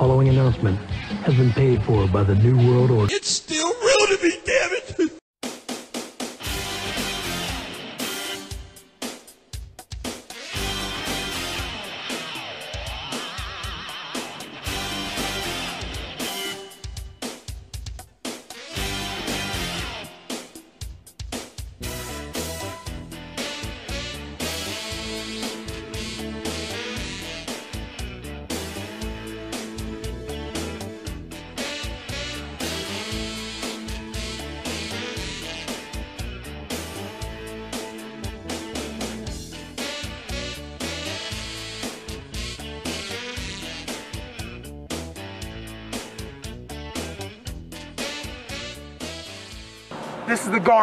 following announcement has been paid for by the New World Order. It's still real to me, damn it!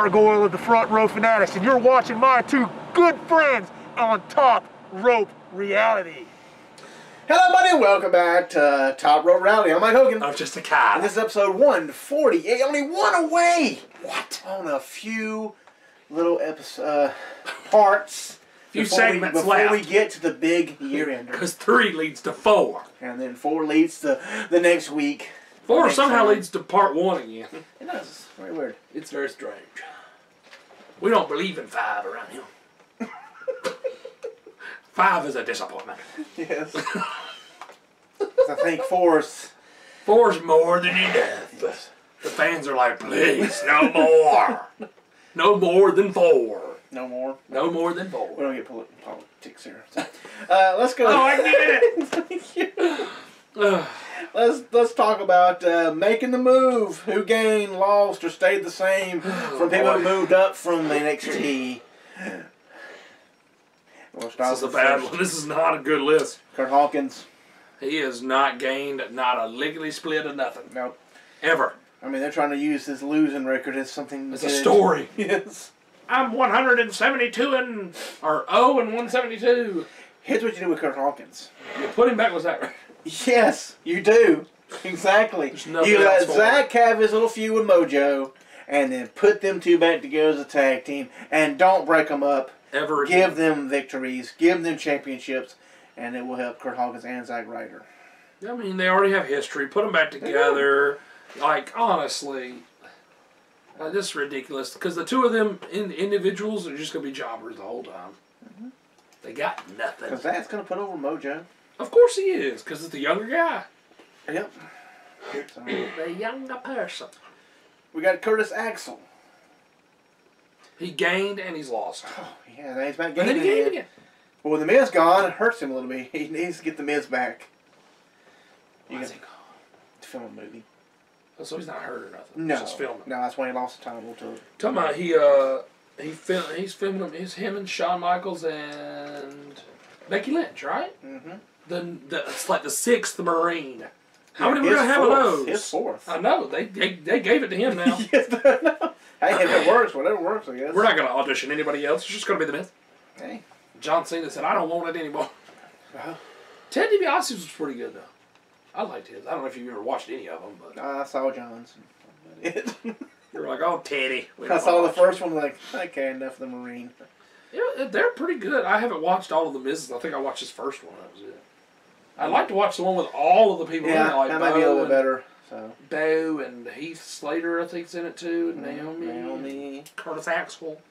Gargoyle of the front row fanatics, and you're watching my two good friends on Top Rope Reality. Hello, buddy. Welcome back to uh, Top Rope Reality. I'm Mike Hogan. I'm just a And cat. this is episode 148. Only one away. What? On a few little episode uh, parts. Few before segments we, before left. we get to the big year ender. Because three leads to four. And then four leads to the next week. Four somehow time. leads to part one again. It does. It's very weird. It's very strange. We don't believe in five around here. five is a disappointment. Yes. I think four's. Four's more than enough. Yes. The fans are like, please, no more. No more than four. No more. No more than four. We don't get poli- politics here. So, uh, let's go. Oh, I get it. Let's let's talk about uh, making the move. Who gained, lost, or stayed the same from people who moved up from NXT. We'll this is a bad one. This is not a good list. Curt Hawkins. He has not gained not a lickety split of nothing. No, Ever. I mean they're trying to use his losing record as something. It's a story. Yes. I'm 172 and or 0 and 172. Here's what you do with Curt Hawkins. You put him back. Was that? Yes, you do. Exactly. You let Zach have his little feud with Mojo, and then put them two back together as a tag team, and don't break them up. Ever again. Give them victories. Give them championships, and it will help Curt Hawkins and Zack Ryder. I mean, they already have history. Put them back together. Like honestly, uh, this is ridiculous because the two of them in, individuals are just gonna be jobbers the whole time. They got nothing. Because that's going to put over Mojo. Of course he is, because it's the younger guy, Yep. The younger person. we got Curtis Axel. He gained and he's lost, Oh, yeah, he's back and then he gained again. But when the Miz gone, it hurts him a little bit. He needs to get the Miz back. You Why's he gone? film a movie. So he's not hurt or nothing. No, He's just filming. no, that's when he lost the title to. Talking about he uh he film he's filming him. It's him and Shawn Michaels and Becky Lynch, right? Mm-hmm. The, the it's like the sixth Marine. How many we gonna have of those? His fourth. I know they, they they gave it to him now. yes, no. Hey, if it works, whatever works, I guess. We're not gonna audition anybody else. It's just gonna be the Miz. Hey. John Cena said, "I don't want it anymore." Uh-huh. Ted was pretty good though. I liked his. I don't know if you've ever watched any of them, but I saw John's. you were like, "Oh, Teddy." I saw the first one, like, okay, enough of the Marine. Yeah, they're pretty good. I haven't watched all of the Miz's. I think I watched his first one. That was it. I'd like to watch the one with all of the people in Yeah, it, like that might be a Bo little and- better. So, Bo and Heath Slater, I think, think's in it too. And Naomi, Naomi, Curtis Axel,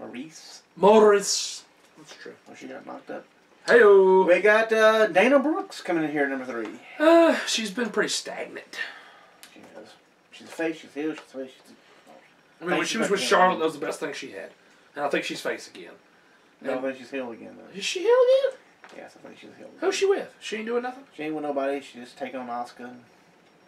Maryse. Morris. That's true. Oh, she got knocked up. Hey We got uh, Dana Brooks coming in here at number three. Uh, she's been pretty stagnant. She is. She's a face, she's a heel, she's a face, she's I mean, when Thank she you was with that. Charlotte, that was the best thing she had. And I think she's face again. a... No, I think she's heel again, though. Is she heel again? I think. Who's she with? She ain't doing nothing? She ain't with nobody, she's just taking on Oscar.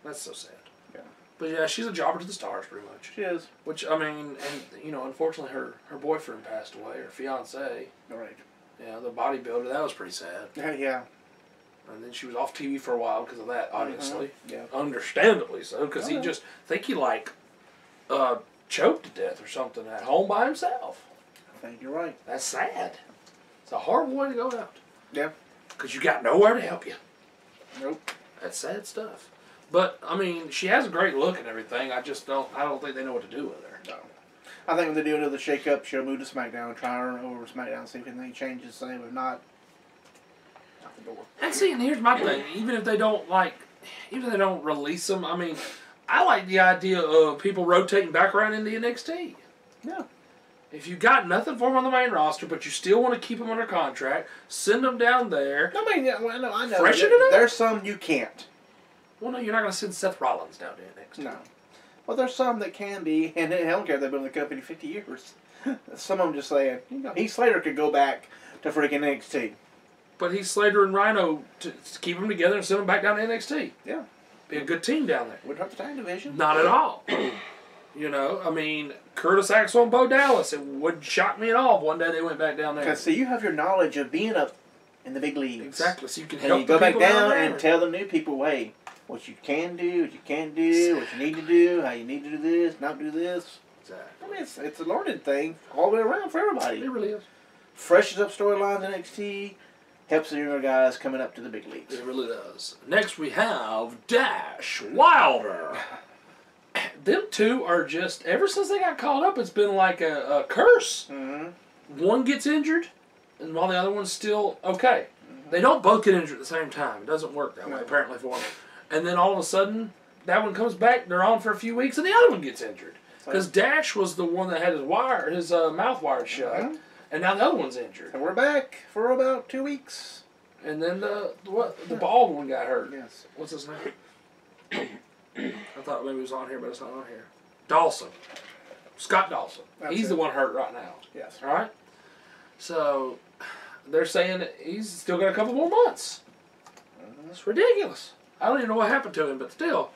That's so sad. Yeah. But yeah, she's a jobber to the stars, pretty much. She is. Which, I mean, and, you know, unfortunately, her, her boyfriend passed away, her fiance. Alright. Yeah, the bodybuilder, that was pretty sad. Yeah, yeah. And then she was off TV for a while because of that, obviously. Yeah. Understandably so, because he Oh, just, I think he, like, uh, choked to death or something at home by himself. I think you're right. That's sad. It's a horrible way to go out. Yeah. Because you got nowhere to help you. Nope. That's sad stuff. But I mean, she has a great look and everything. I just don't. I don't think they know what to do with her. No. I think when they do another shake up, she'll move to SmackDown try her over to SmackDown see if anything changes. Same, if not, out the door. And see, and here's my thing. Even if they don't like even if they don't release them, I mean, I like the idea of people rotating back around into NXT. Yeah. If you got nothing for them on the main roster, but you still want to keep them under contract, send them down there. I mean, yeah, well, I know, I know. Freshen There- it up. There's some you can't. Well, no, you're not going to send Seth Rollins down to NXT. No. Well, there's some that can be, and I don't care. If they've been in the company 50 years. some of them just saying, you know, Heath Slater could go back to freaking NXT. But he's Slater and Rhino to, to keep them together and send them back down to NXT. Yeah. Be a good team down there. Would hurt the tag division. Not at all. you know, I mean, Curtis Axel and Bo Dallas. It wouldn't shock me at all if one day they went back down there. Because see, you have your knowledge of being up in the big leagues. Exactly. So you can help you go back down and tell the new people, hey, what you can do, what you can't do, what you need to do, how you need to do this, not do this. Exactly. I mean, it's, it's a learning thing all the way around for everybody. It really is. Freshens up storylines in NXT, helps the younger guys coming up to the big leagues. It really does. Next we have Dash Wilder. Them two are just ever since they got called up, it's been like a, a curse. Mm-hmm. One gets injured, and while the other one's still okay. They don't both get injured at the same time. It doesn't work that way apparently for them. And then all of a sudden, that one comes back. They're on for a few weeks, and the other one gets injured. Because Dash was the one that had his wire, his uh, mouth wired shut, Mhm. and now the other one's injured. And we're back for about two weeks. And then the what? The bald one got hurt. Yes. What's his name? I thought maybe it was on here, but it's not on here. Dawson. Scott Dawson. That's he's it. the one hurt right now. Yes. All right? So they're saying he's still got a couple more months. It's ridiculous. I don't even know what happened to him, but still,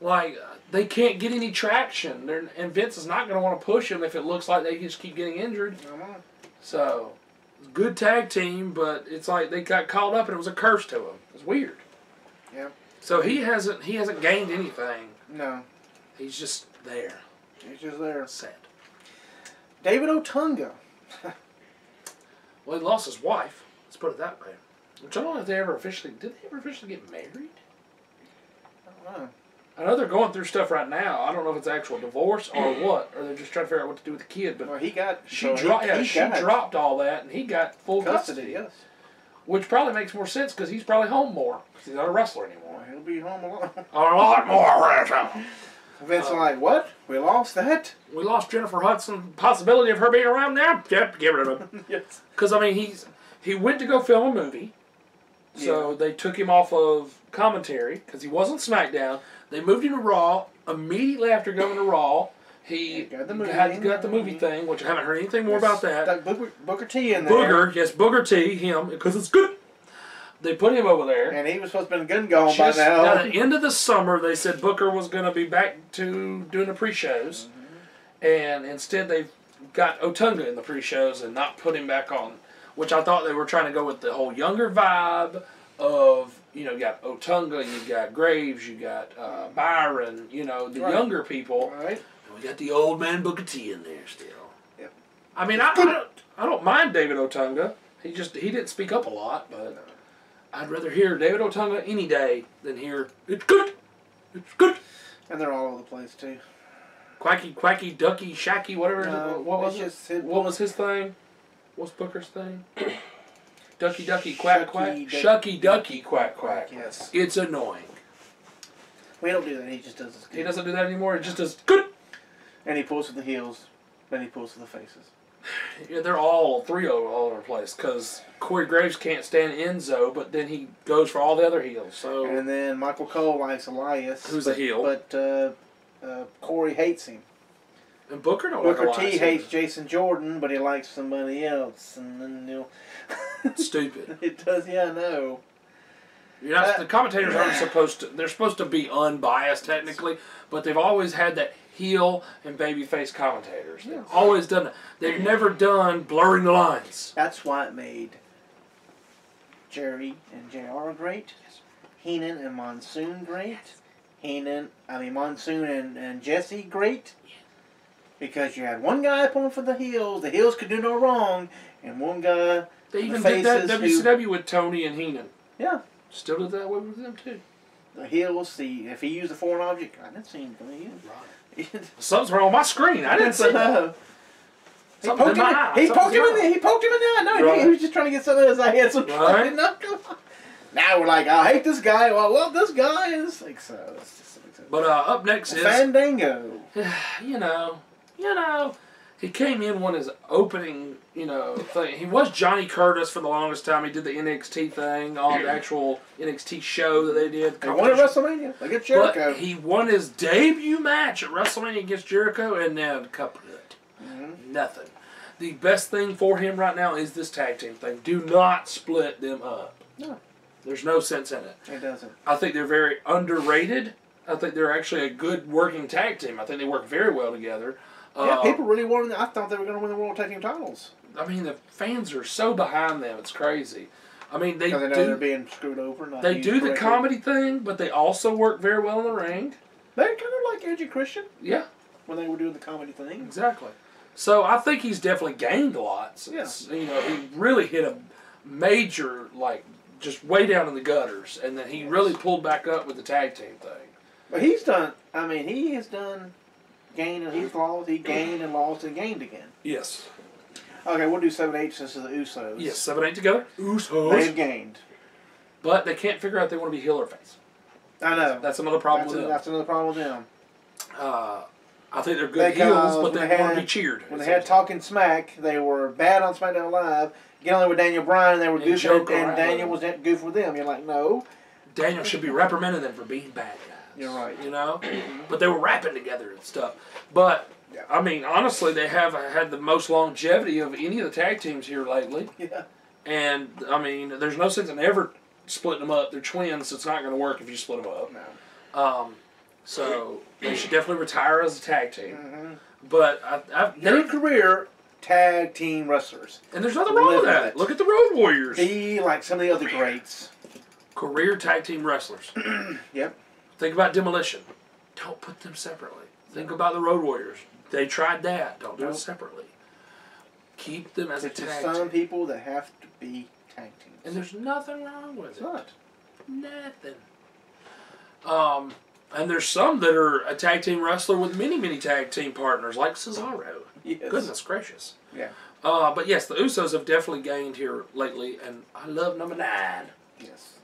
like, uh, they can't get any traction. They're, and Vince is not going to want to push him if it looks like they just keep getting injured. So, good tag team, but it's like they got called up and it was a curse to him. It's weird. Yeah. So he hasn't he hasn't gained anything. No. He's just there. He's just there. Sad. David Otunga. Well, he lost his wife. Let's put it that way. Which I don't know if they ever officially did. They ever officially get married? I don't know. I know they're going through stuff right now. I don't know if it's actual divorce or what, or they're just trying to figure out what to do with the kid. But Well, he got. she so dropped. Yeah, he she got dropped all that, and he got full custody. custody. Yes. Which probably makes more sense because he's probably home more. he's not a wrestler anymore. He'll be home alone. A lot more wrestling. Vince Uh, like, what? We lost that? We lost Jennifer Hudson. Possibility of her being around now? Yep, get rid of him. yes. Because I mean, he's he went to go film a movie, so they took him off of commentary because he wasn't SmackDown. They moved him to Raw immediately after going to Raw. He Got the movie. had got the movie thing, which I haven't heard anything more about that. Booker, Booker T in there. Booger, yes, Booger T, him, because it's good. They put him over there. And he was supposed to be gun gone by now. at the end of the summer, they said Booker was going to be back to doing the pre-shows, and instead they got Otunga in the pre-shows and not put him back on, which I thought they were trying to go with the whole younger vibe of you know you got Otunga, you got Graves, you got uh, Byron, you know the Right. younger people. Right. And we got the old man Booker T in there still. Yep. I mean, I, I don't, I don't mind David Otunga. He just he didn't speak up a lot, but I'd rather hear David Otunga any day than hear it's good, it's good. And they're all over the place too. Quacky, quacky, ducky, shacky, whatever. No, what was it's it? just what was his thing? What's Booker's thing? ducky, ducky, quack, Shucky, quack. duck- Shucky, ducky, quack, quack. Yes. It's annoying. We don't do that. He just does this. He doesn't do that anymore. It just does good. And he pulls for the heels, then he pulls for the faces. Yeah, they're all three all all over the place because Corey Graves can't stand Enzo, but then he goes for all the other heels. So And then Michael Cole likes Elias. Who's the but, heel? But uh, uh, Corey hates him. and Booker don't Booker like T Elias hates either. Jason Jordan, but he likes somebody else. And then you know, Stupid. it does. Yeah, I know. You're not, Uh, the commentators aren't supposed to. They're supposed to be unbiased technically, but they've always had that heel and babyface commentators. They've always done that. They've never done blurring the lines. That's why it made Jerry and JR great. Heenan and Monsoon great. Heenan, I mean Monsoon and, and Jesse great. Because you had one guy pulling for the heels, the heels could do no wrong, and one guy, They The even did that faces who- WCW with Tony and Heenan. yeah, Still did that way with them too. the heels. The if he used a foreign object, I didn't see him for the heels. Something's wrong with my screen. I didn't see that. He Something poked, in him, my eye. he Something's poked him in the he poked him in the eye. No, he- Right. he was just trying to get something in his eye. Had some Right. Now we're like, I hate this guy. Well, well, this guy is like so. It's just, it's But uh, up next is Fandango. you know, you know, he came in when his opening, you know, thing. He was Johnny Curtis for the longest time. He did the NXT thing on the actual NXT show that they did. They won at WrestleMania. They get Jericho. But he won his debut match at WrestleMania against Jericho, and then kaput. Mm-hmm. Nothing. The best thing for him right now is this tag team thing. Do not split them up. No. There's no sense in it. It doesn't. I think they're very underrated. I think they're actually a good working tag team. I think they work very well together. Yeah, Uh, people really wanted. I thought they were going to win the World Tag Team titles I mean, the fans are so behind them. It's crazy. I mean, they they know they're being screwed over. They do the correctly. comedy thing, but they also work very well in the ring. They're kind of like and Christian Yeah, when they were doing the comedy thing. exactly. So I think he's definitely gained a lot. Since, You know, he really hit a major like just way down in the gutters, and then he really pulled back up with the tag team thing. But he's done. I mean, he has done gained and he's lost. He gained and lost and gained again. Yes. Okay, we'll do seven eight since it's the Usos. Yes, seven eight together. Usos. they've gained. But they can't figure out they want to be heel or face. I know. That's another problem that's, with a- them. that's another problem with them. Uh, I think they're good Because heels, but they when they want to be cheered. When they had Talking Smack, they were bad on SmackDown Live. Get on there with Daniel Bryan, and they were And goofing, joke and, Daniel was that goof with them. You're like, no. Daniel should be reprimanding them for being bad guys. You're right. You know, but they were rapping together and stuff. But Yeah. I mean, honestly, they have had the most longevity of any of the tag teams here lately. Yeah. And I mean, there's no sense in ever splitting them up. They're twins, so it's not going to work if you split them up. No. Um, so they should definitely retire as a tag team. Mm-hmm. But I, I, Their career tag team wrestlers. and there's nothing wrong with that. it. Look at the Road Warriors, Be like some of the other greats. career tag team wrestlers. Yep. Think about Demolition. Don't put them separately. Think about the Road Warriors. They tried that. Don't do it separately. Keep them as a just tag some team. people that have to be tag teams. And there's nothing wrong with it's it. not. Nothing. Um, and there's some that are a tag team wrestler with many, many tag team partners, like Cesaro. Yes. Goodness gracious. Yeah. Uh, but yes, the Usos have definitely gained here lately, and I love number nine. Yes.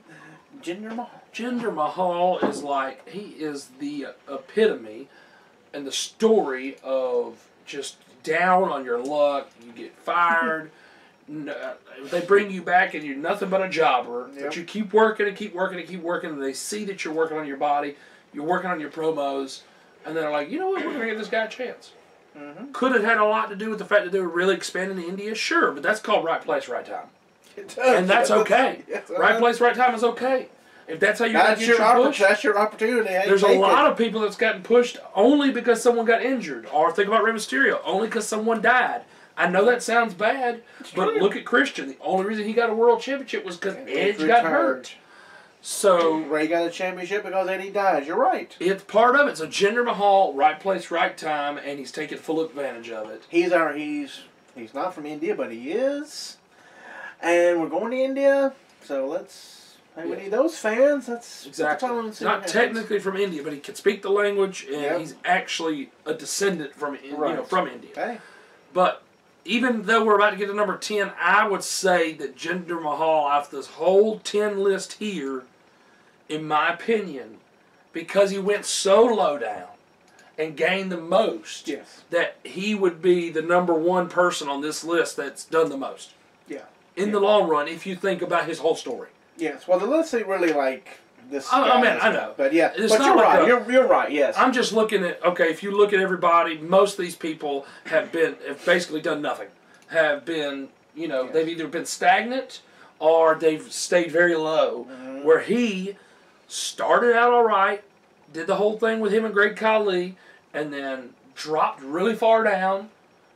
Jinder Mahal. Jinder Mahal is like he is the epitome and the story of just down on your luck. You get fired. uh, they bring you back and you're nothing but a jobber. Yep. But you keep working and keep working and keep working, and they see that you're working on your body, you're working on your promos, and they're like, you know what, we're gonna give this guy a chance. Mm-hmm. Could have had a lot to do with the fact that they were really expanding to India, sure, but that's called right place, right time, It does. and that's okay. Yes, Right place, right time is okay. If that's how you're That's get your, your push, that's your opportunity. Hey, there's a lot it. of people that's gotten pushed only because someone got injured. Or think about Rey Mysterio, only because someone died. I know that sounds bad, but true. look at Christian. The only reason he got a world championship was because Edge got hurt. So Ray got a championship because Eddie dies. You're right. it's part of it. So Jinder Mahal, right place, right time, and he's taking full advantage of it. He's our he's he's not from India, but he is. And we're going to India, so let's. We Yeah. need those fans. That's Exactly. Tell them and see Not technically from India, but he can speak the language, and Yep. he's actually a descendant from you know from India. Hey, But even though we're about to get to number 10, I would say that Jinder Mahal, out of this whole 10 list here, in my opinion, because he went so low down and gained the most, yes, that he would be the number one person on this list that's done the most. yeah, In the long run, if you think about his whole story. Yes. Well, the list ain't really like this. Guy mean, is, I know. but yeah, It's but you're like right. a- you're you're right. Yes, I'm just looking at okay. If you look at everybody, most of these people have been have basically done nothing. Have been you know Yes. they've either been stagnant or they've stayed very low. Mm-hmm. Where he started out all right, did the whole thing with him and Great Khali, and then dropped really far down,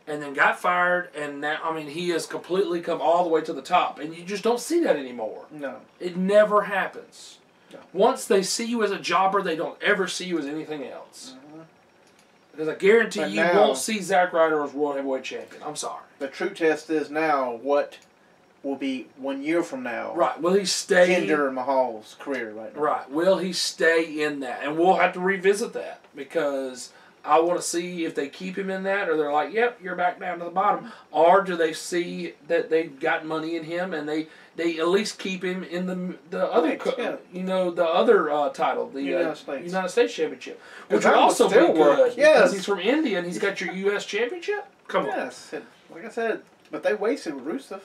and then got fired, and now I mean he has completely come all the way to the top, and you just don't see that anymore. no. It never happens. No. Once they see you as a jobber, they don't ever see you as anything else. Mm-hmm. Because I guarantee But you now- won't see Zack Ryder as World Heavyweight Champion. I'm sorry. The true test is now what will be one year from now. Right. Will he stay? Jinder Mahal's career right now. Right. Will he stay in that? And we'll have to revisit that because I want to see if they keep him in that, or they're like, "Yep, you're back down to the bottom," or do they see that they've got money in him and they they at least keep him in the the other, Right, yeah. you know, the other uh, title, the United uh, States. United States Championship, which would also be still good work, yes. he's from India and he's got your U.S. Championship. Come on, Yes, like I said, but they wasted Rusev.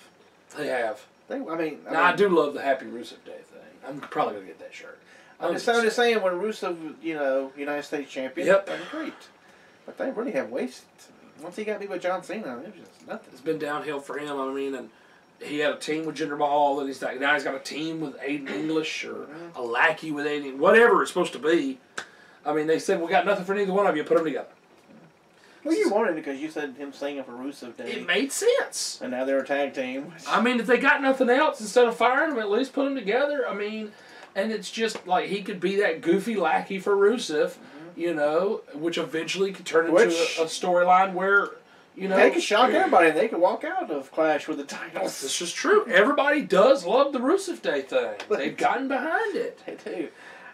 they have. They, I mean, I, Now I do love the Happy Rusev Day thing. I'm probably gonna get that shirt. I'm just, I'm just saying when Rusev, you know, United States champion, Yep. that'd be great. But they really have wasted. Once he got me with John Cena, it was just nothing. it's been downhill for him. I mean, and he had a team with Jinder Mahal, and he's like, now he's got a team with Aiden English or a lackey with Aiden, whatever it's supposed to be. I mean, they said we got nothing for neither one of you. Put them together. Well, you wanted it because you said him singing for Rusev Day, It made sense. and now they're a tag team. I mean, if they got nothing else, instead of firing them, at least put them together. I mean, and it's just like he could be that goofy lackey for Rusev, you know, which eventually could turn into a, a storyline where, you know, they could shock everybody. and They could walk out of Clash with the titles. This is true. Everybody does love the Rusev Day thing. They've gotten behind it. They do.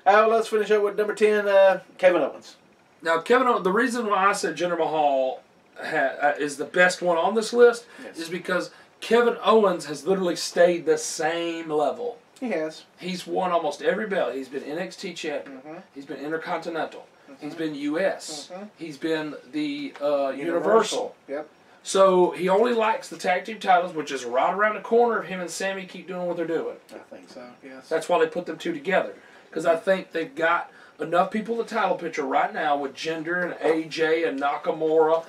Uh, let's finish up with number ten, uh, Kevin Owens. Now, Kevin, O- the reason why I said Jinder Mahal ha, uh, is the best one on this list Yes. is because Kevin Owens has literally stayed the same level. He has. He's won almost every belt. He's been NXT champion. Mhm. He's been Intercontinental. He's been US. Mhm. He's been the uh, Universal. Yep. So he only likes the tag team titles, which is right around the corner if him and Sami keep doing what they're doing. I think so. Yes. That's why they put them two together. Because I think they've got enough people in the title picture right now with Jinder and AJ and Nakamura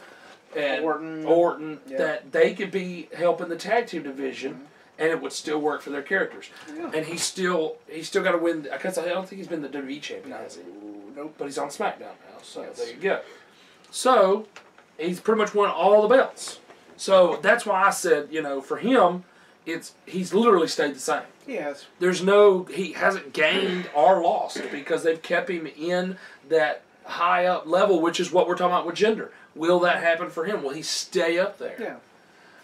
and Orton. Orton Yeah. that they could be helping the tag team division and it would still work for their characters. Yeah. And he's still he's still got to win. I guess I don't think he's been the WWE champion, has he? Nope. But he's on SmackDown now, so Yes. there you go. So he's pretty much won all the belts. So that's why I said, you know, for him, it's he's literally stayed the same has. there's no he hasn't gained or lost because they've kept him in that high up level, which is what we're talking about with Jinder. Will that happen for him? Will he stay up there? Yeah.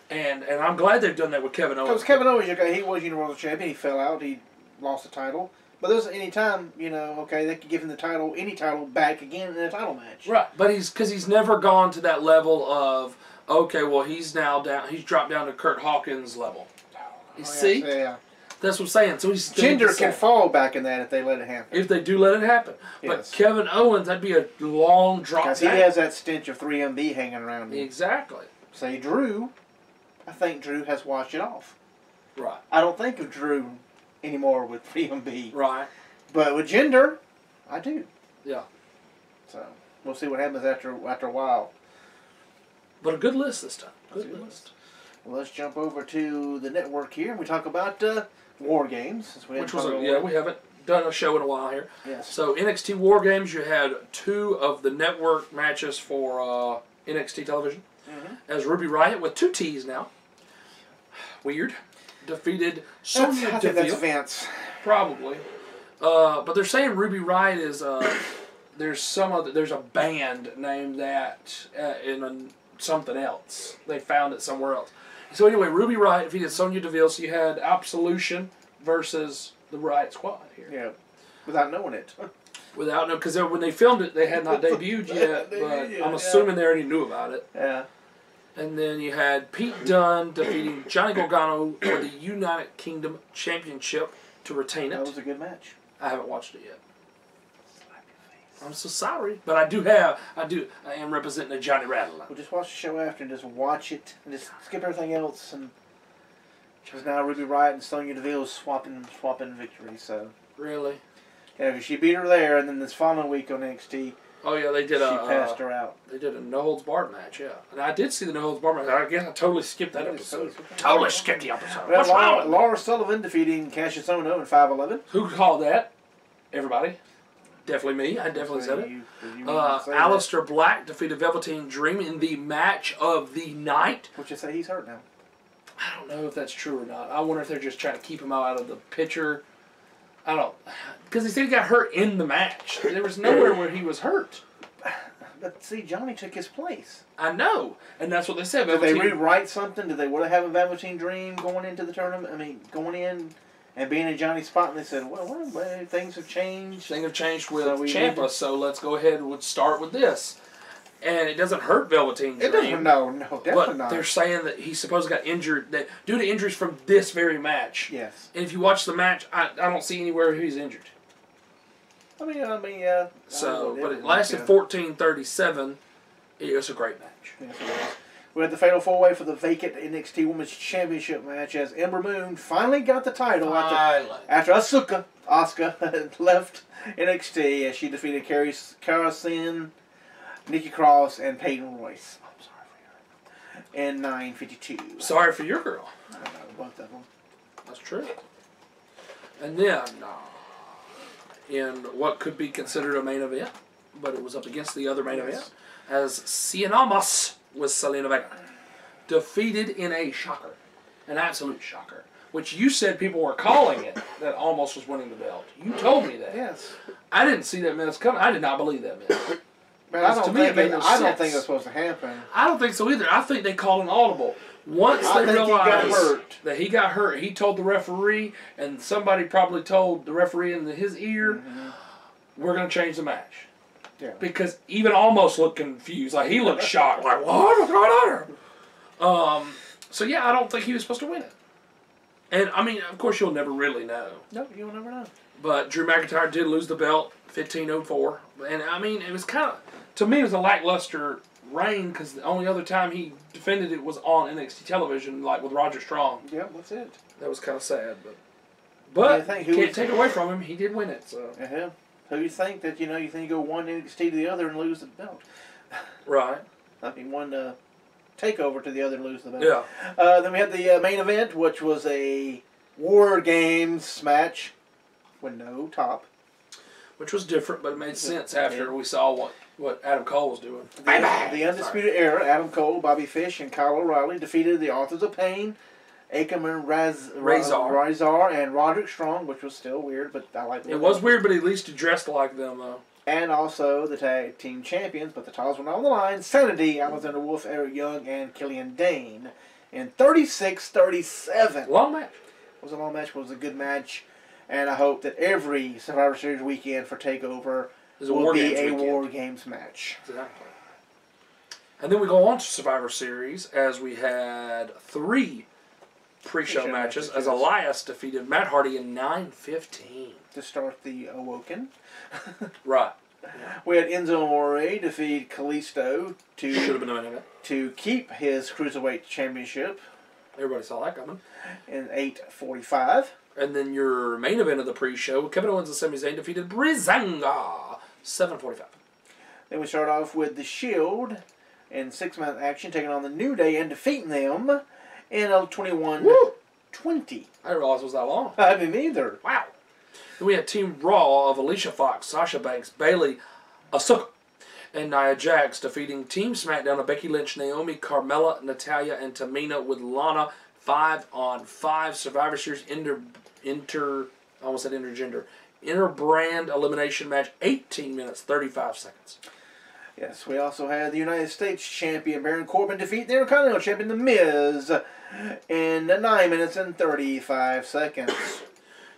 And and I'm glad they've done that with Kevin Owens. Because Kevin Owens, okay, he was Universal Champion. He fell out. He lost the title. But there's any time, you know, okay, they could give him the title, any title, back again in a title match. Right, but he's because he's never gone to that level of okay, well he's now down. He's dropped down to Curt Hawkins level. You Oh, see, Yeah. yeah. that's what I'm saying. So he's stayed the Jinder same. can fall back in that if they let it happen. if they do let it happen. But Yes. Kevin Owens, that'd be a long drop. Because he has that stench of 3MB hanging around him. exactly Say Drew, I think Drew has washed it off. right, I don't think of Drew anymore with 3MB. right, But with Jinder, I do. yeah. So we'll see what happens after after a while. But a good list this time. Good, good list. Well, let's jump over to the network here and we talk about uh, War Games. Since we Which haven't was a, yeah, we haven't done a show in a while here. Yes. So NXT War Games, you had two of the network matches for uh, NXT television. Mhm. As Ruby Riot with two T's now. Weird. Defeated That's, Sonya I think that's Deville. Probably. Uh, but they're saying Ruby Riot is uh, there's some other there's a band named that uh, in a, something else. They found it somewhere else. So anyway, Ruby Riot defeated Sonya Deville. So you had Absolution versus the Riot Squad here. Yeah. Without knowing it. Without no, because when they filmed it, they had not debuted yet. But yet, I'm yeah. assuming they already knew about it. yeah. And then you had Pete Dunne defeating Johnny Gargano for the United Kingdom Championship to retain it. That was a good match. I haven't watched it yet. I'm so sorry, but I do have. I do. I am representing a Johnny Rattler. We'll just watch the show after and just watch it and just skip everything else and because now Ruby Riot and Sonya Deville swapping swapping victories. So Really? yeah, she beat her there, and then this following week on NXT, Oh yeah, they did she a. passed Uh, her out. they did a no holds barred match. Yeah, and I did see the no holds barred match. I guess I totally skipped that episode. totally. Totally skipped the episode. What's wrong Laura, with? Lars Sullivan defeating Kassius Ohno in five eleven. Who called that? Everybody. Definitely me. I definitely said it. You, you Uh, say that. Aleister Black defeated Velveteen Dream in the match of the night. Which you say he's hurt now. I don't know if that's true or not. I wonder if they're just trying to keep him out of the picture. I don't, because he said he got hurt in the match. There was nowhere where he was hurt. But see, Johnny took his place. I know, and that's what they said. Did they rewrite something? Did they want to have a Velveteen Dream going into the tournament? I mean, going in and being in Johnny's spot, and they said, well, well, well things have changed. Things have changed with So Champa, so let's go ahead and start with this. And it doesn't hurt Velveteen It doesn't. No, no, definitely But not. they're saying that he supposed got injured that due to injuries from this very match. Yes. And if you watch the match, I, I don't see anywhere he's injured. I mean, I mean, yeah. So, but it lasted yeah. 14:37. It was a great match. Yes. We had the fatal four way for the vacant NXT Women's Championship match as Ember Moon finally got the title after, Finally. after Asuka, Asuka had left NXT as she defeated Kairi, Kairi Sane, Nikki Cross, and Peyton Royce. I'm sorry for her. In 952. Sorry for your girl. I know, both of them. That's true. And then, uh, in what could be considered a main event, but it was up against the other main Yes. event, as Cien Almas was Zelina Vega defeated in a shocker, an absolute shocker, which you said people were calling it that almost was winning the belt. You told me that. Yes. I didn't see that mess coming. I did not believe that mess. But I To don't, me, it think made it, no I don't think it's supposed to happen. I don't think so either. I think they called an audible. Once I they think he realized hurt. that he got hurt, he told the referee, and somebody probably told the referee in his ear, "We're going to change the match." Yeah. Because even almost looked confused, like he looked shocked, like what what is going on here? Um. So yeah, I don't think he was supposed to win it. And I mean, of course, you'll never really know. No, you'll never know. But Drew McIntyre did lose the belt, fifteen oh four, and I mean, it was kind of to me it was a lackluster reign because the only other time he defended it was on NXT television, like with Roderick Strong. Yeah, that's it. That was kind of sad, but but Yeah, can't take it away from him. He did win it, so Uh-huh. Who you think that you know? You think you go one NXT to the other and lose the belt? right, I mean, one uh, takeover to the other and lose the belt. yeah. Uh, then we had the uh, main event, which was a War Games match with no top. Which was different, but it made sense after we saw what what Adam Cole was doing. The, Bang, bang. the Undisputed Era, Adam Cole, Bobby Fish, and Kyle O'Reilly defeated the Authors of Pain, Akam and Raz, Rezar. Rezar, and Roderick Strong, which was still weird, but I like It It was weird, but at least he dressed like them though. And also the tag team champions, but the titles were not on the line. Sanity, Alexander Wolfe, Eric Young, and Killian Dain. In 36-37. Long match. It was a long match, but it was a good match. And I hope that every Survivor Series weekend for TakeOver will War be Games a weekend. War Games match. Exactly. And then we go on to Survivor Series as we had three pre-show Pre-show matches matches, as. Elias defeated Matt Hardy in 9:15. To start the Awoken. Right. We had Enzo Amore defeat Kalisto Should have to, been main event. to keep his Cruiserweight Championship Everybody saw that coming. in 845. And then your main event of the pre-show, Kevin Owens and Sami Zayn defeated Breezango. 7:45. Then we start off with the Shield in six man action, taking on the New Day and defeating them in a 21-20. I didn't realize it was that long. I didn't either. Wow. Then we had Team Raw of Alicia Fox, Sasha Banks, Bayley, Asuka, and Nia Jax defeating Team SmackDown of Becky Lynch, Naomi, Carmella, Natalya, and Tamina with Lana. Five on five Survivor Series inter inter I almost said intergender inter brand elimination match. Eighteen minutes thirty five seconds. Yes, we also had the United States champion Baron Corbin defeat the Intercontinental champion The Miz in 9 minutes and 35 seconds.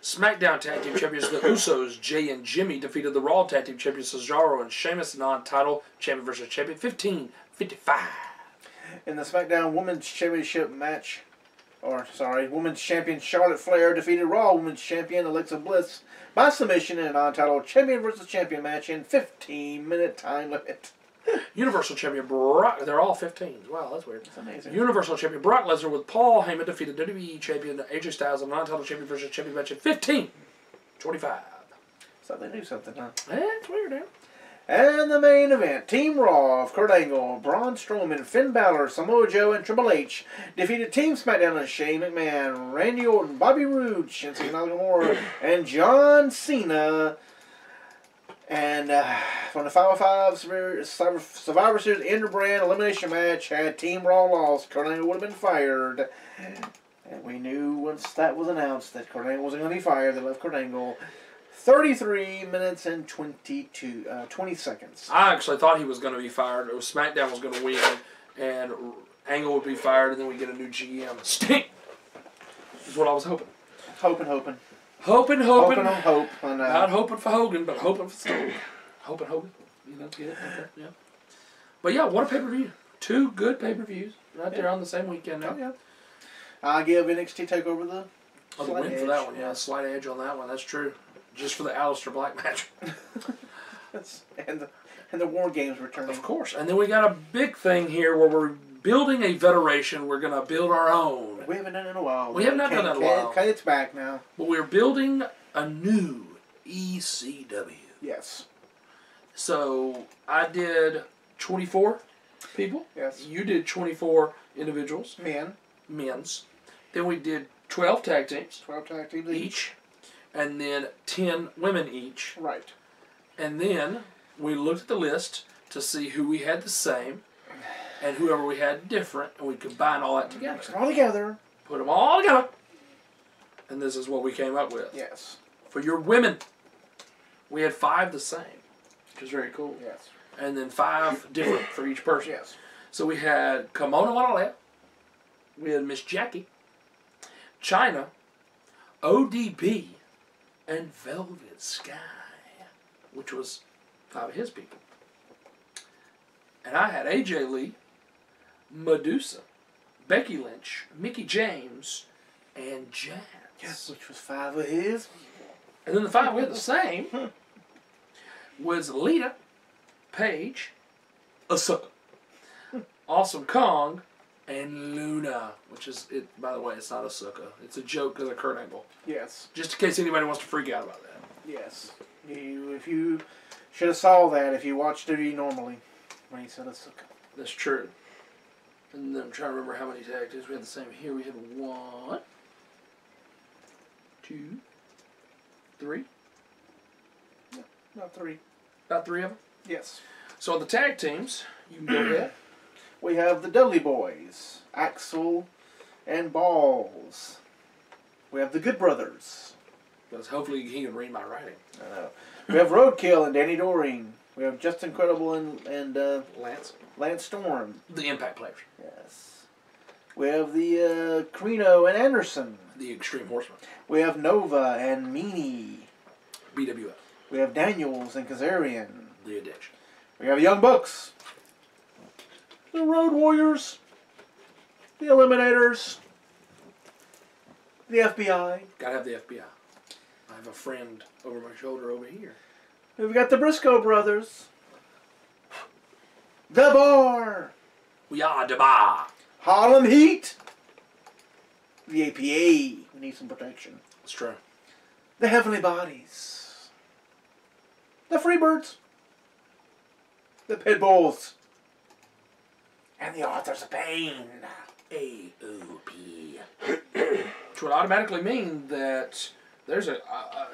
SmackDown Tag Team Champions the Usos, Jey and Jimmy defeated the Raw Tag Team Champions Cesaro and Sheamus non-title champion versus champion. 15-55. In the SmackDown Women's Championship match, or sorry, Women's Champion Charlotte Flair defeated Raw Women's Champion Alexa Bliss by submission in an non-title champion versus champion match in 15 minute time limit. Universal Champion Brock. They're all 15s. Wow, that's weird. It's amazing. Universal Champion Brock Lesnar with Paul Heyman defeated WWE Champion AJ Styles in a non-title champion versus champion match in 15 25. so they do something, huh? Eh, it's weird. And the main event, Team Raw of Kurt Angle, Braun Strowman, Finn Balor, Samoa Joe, and Triple H defeated Team SmackDown of Shane McMahon, Randy Orton, Bobby Roode, Shinsuke Nakamura, and John Cena. And uh, from the 505 Survivor- Survivor Survivor Series Interbrand Elimination Match, had Team Raw lost, Kurt Angle would have been fired. And we knew once that was announced that Kurt Angle wasn't going to be fired, they left Kurt Angle 33 minutes and 22, uh, 20 seconds. I actually thought he was going to be fired. It was SmackDown was going to win, and Angle would be fired, and then we get a new GM. Stink. Is what I was hoping. Hoping, hoping. Hoping, hoping. Hoping on hope. Uh, Not hoping for Hogan, but hoping for Stone. hoping, hoping. You know, get it? Okay, yeah. But yeah, what a pay per view! Two good pay per views right there on the same weekend. Now. Oh yeah. I give NXT Takeover the. Oh, the win for that one, yeah, slight edge on that one. That's true. Just for the Aleister Black match, and the and the War Games returning. of course. And then we got a big thing here where we're building a federation. We're gonna build our own, We haven't done it in a while. We have not done it in a while. Okay, it's back now. but we're building a new ECW. Yes. So I did 24 people. Yes. You did 24 individuals, Men. men's. Then we did 12 tag teams Twelve tag teams each, and then 10 women each. Right. And then we looked at the list to see who we had the same and whoever we had different, and we combined all that together. Mix it all together. Put them all together. And this is what we came up with. Yes. For your women, we had five the same, which is very cool. Yes. And then five different for each person. Yes. So we had Kimona Wanalaya, we had Miss Jackie, Chyna, ODB, and Velvet Sky, which was five of his people. And I had AJ Lee, Medusa, Becky Lynch, Mickie James, and Jazz. Yes. Which was five of his. And then the five we had the same was Lita, Paige, Asuka, Awesome Kong, and Luna, which is it. By the way, it's not Asuka. It's a joke because of Kurt Angle. Yes. Just in case anybody wants to freak out about that. Yes. You, if you should have saw that if you watched WWE normally when he said Asuka. That's true. And then I'm trying to remember how many tag teams we had the same here. We had one, two, three, Not three. about three of them. Yes. So the tag teams, you can go ahead. We have the Dudley Boys, Axl and Balls. We have the Good Brothers. Because hopefully he can read my writing. I know. We have Roadkill and Danny Doring. We have Justin Credible and, and uh, Lance, Lance Storm. the Impact players, Yes. We have the uh, Corino and Anderson. the Extreme Horsemen, We have Nova and Meanie. BWF, We have Daniels and Kazarian. the Addiction. We have Young Bucks. The Road Warriors. The Eliminators. The FBI. Gotta have the FBI. I have a friend over my shoulder over here. We've got the Briscoe brothers. The Bar. We are the bar. Harlem Heat. The APA. We need some protection. It's true. The Heavenly Bodies. The Freebirds. The Pitbulls. And the Authors of Pain. AOP. Which would automatically mean that there's a,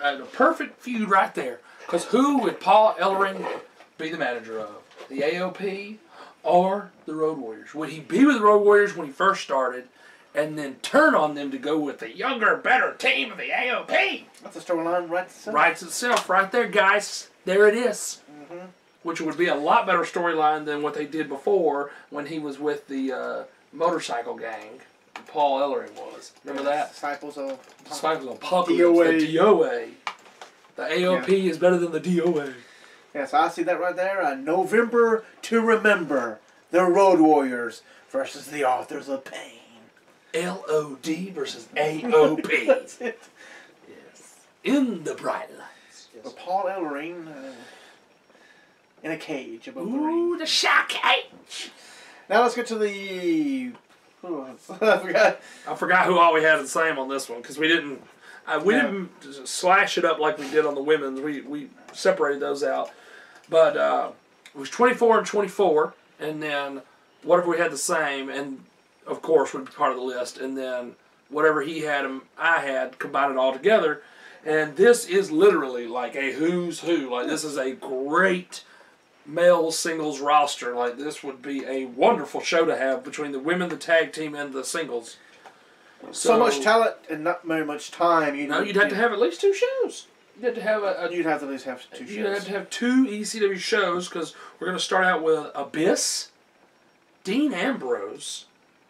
a, a perfect feud right there. Because who would Paul Ellering be the manager of? The AOP or the Road Warriors? Would he be with the Road Warriors when he first started and then turn on them to go with the younger, better team of the AOP? That's the storyline right itself. Writes itself right there, guys. There it is. Mm-hmm. Which would be a lot better storyline than what they did before when he was with the uh, motorcycle gang. Paul Ellering was. Remember that? Disciples of Disciples of Apocalypse. DOA. The DOA. The AOP is better than the DOA. Yes, I see that right there. Uh, November to remember. The Road Warriors versus the Authors of Pain. LOD versus AOP. That's it. yes. In the bright lights. But Paul Ellering uh, in a cage above the Ooh, the shock cage. Now let's get to the. Who I forgot. I forgot who all we had the same on this one because we didn't. Uh, we Yeah. didn't slash it up like we did on the women's. We we separated those out, but uh, it was twenty four and twenty four, and then whatever we had the same, and of course would be part of the list, and then whatever he had and I had combined it all together, and this is literally like a who's who. Like this is a great male singles roster. Like this would be a wonderful show to have between the women, the tag team, and the singles. So, much talent and not very much time. You No, you'd have to have at least two shows. You'd have to have a, a You'd have to at least have two you'd have to have two ECW shows because we're going to start out with Abyss, Dean Ambrose,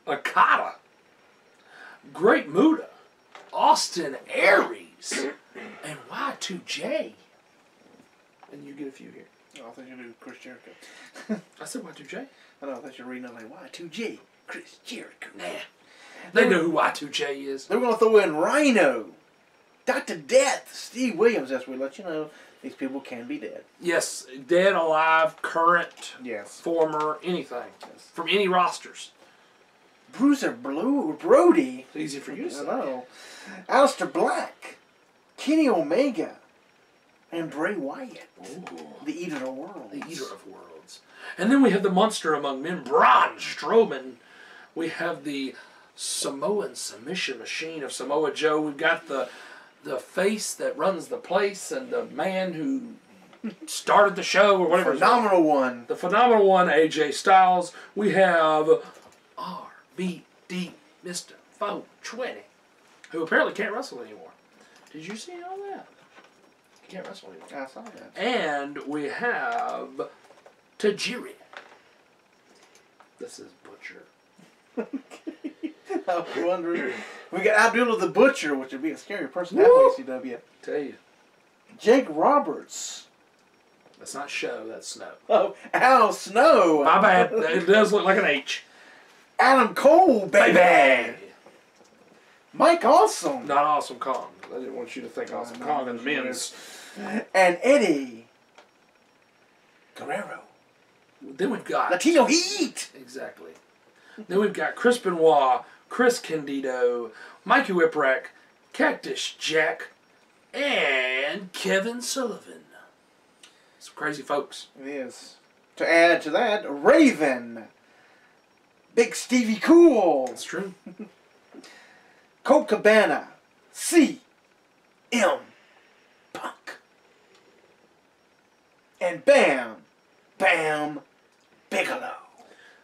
Okada, Great Muta, Austin Aries, and Y2J. And you get a few here. Oh, I thought you knew Chris Jericho. I said Y2J. I know, I thought you were reading it like Y2J, Chris Jericho. Nah. They know who Y2J is. They're going to throw in Rhino, Dr. Death, Steve Williams. That's we let you know these people can be dead. Yes, dead, alive, current, Yes. former, anything. Yes. From any rosters. Bruiser Blue Brody. It's easy for you to I say. know. Aleister Black, Kenny Omega, and Bray Wyatt, Ooh. the Eater of Worlds. The Eater of Worlds. And then we have the monster among men, Braun Strowman. We have the Samoan submission machine of Samoa Joe. We've got the the face that runs the place and the man who started the show or whatever. Phenomenal one. The phenomenal one, AJ Styles. We have RVD Mr. 20, who apparently can't wrestle anymore. Did you see all that? He can't wrestle anymore. I saw that. And we have Tajiri. This is Butcher. I was wondering. We got Abdullah the Butcher, which would be a scary person to have Woo! on ECW. Tell you, Jake Roberts. that's not show, that's snow. Oh, Al Snow. My bad. It does look like an H. Adam Cole, baby. Baby! Mike Awesome. Not Awesome Kong. I didn't want you to think uh, Awesome no, Kong in the sure. men's. And Eddie Guerrero. Then we've got. Latino Heat. Exactly. Then we've got Chris Benoit, Chris Candido, Mikey Whipwreck, Cactus Jack, and Kevin Sullivan. Some crazy folks. It is. To add to that, Raven. Big Stevie Cool. That's true. Colt Cabana. C. M. Punk. And Bam. Bam. Bigelow.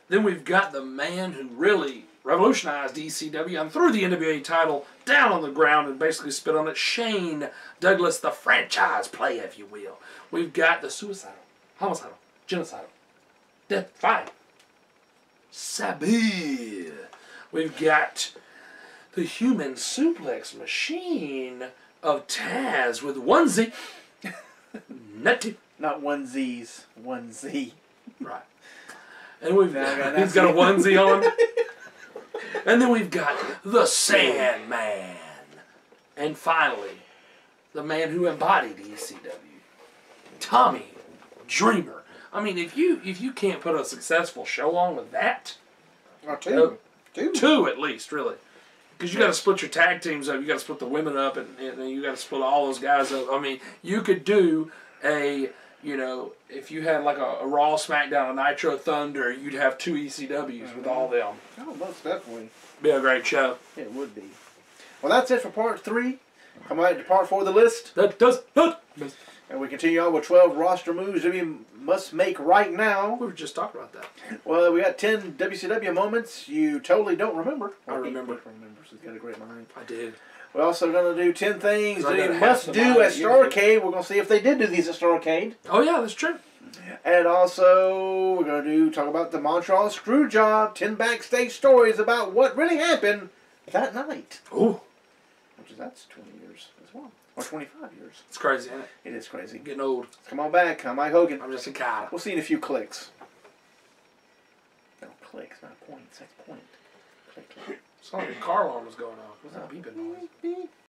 Then we've got the man who really revolutionized ECW and threw the NWA title down on the ground and basically spit on it. Shane Douglas, the franchise player, if you will. We've got the suicidal, homicidal, genocidal, death, fine. Sabu. We've got the human suplex machine of Taz with one Z. Nutty. Not one Z's, one Z. Right. And we've Now got he's got a onesie on. and then we've got the Sandman. And finally, the man who embodied ECW. Tommy Dreamer. I mean, if you if you can't put a successful show on with that, Or two. Nope. Two. two at least, really. Because you got to split your tag teams up, you got to split the women up, and, and you got to split all those guys up. I mean, you could do a, you know, if you had like a, a Raw, SmackDown, a Nitro Thunder, you'd have two ECWs with mm-hmm. all them. Oh, most definitely. Be a great show. It would be. Well, that's it for part three. Come on to part four of the list. That does not. miss- And we continue on with 12 roster moves that we must make right now. We were just talking about that. Well, we got 10 WCW moments you totally don't remember. I remember. remember. remembers. He's got a great mind. I did. We're also going to do 10 things I that got you must do at you Starrcade. We're going to see if they did do these at Starrcade. Oh yeah, that's true. And also, we're going to do talk about the Montreal screw job, 10 backstage stories about what really happened that night. Ooh, Which is, that's 20 years as well. Or 25 years. it's crazy, isn't it? It is crazy. Getting old. Come on back. I'm Mike Hogan. I'm just a cat. We'll see you in a few clicks. No, clicks, not points. That's point. Click, click. Sounded like a car alarm was going off. What's that beeping noise?